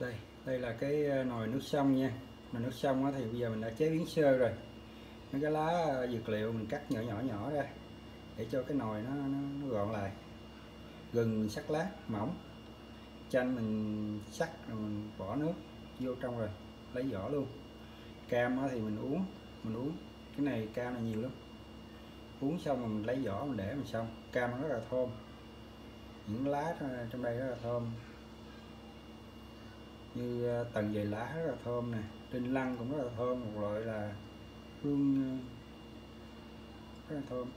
đây đây là cái ờ, nồi nước sông nha. Nồi nước sông á thì bây giờ mình đã chế biến sơ rồi. Mấy cái lá ờ, dược liệu mình cắt nhỏ nhỏ nhỏ ra để cho cái nồi nó, nó, nó gọn lại. Gừng mình sắc lát mỏng. Chanh mình sắc rồi mình bỏ nước vô trong rồi lấy vỏ luôn. Cam á thì mình uống mình uống. Cái này cam là nhiều lắm. Uống xong rồi mình lấy vỏ mình để mình xong. Cam nó rất là thơm. Những lá ờ, trong đây rất là thơm như ờ, tầng dày lá rất là thơm nè đinh lăng cũng rất là thơm, một loại là hương ờ, rất là thơm.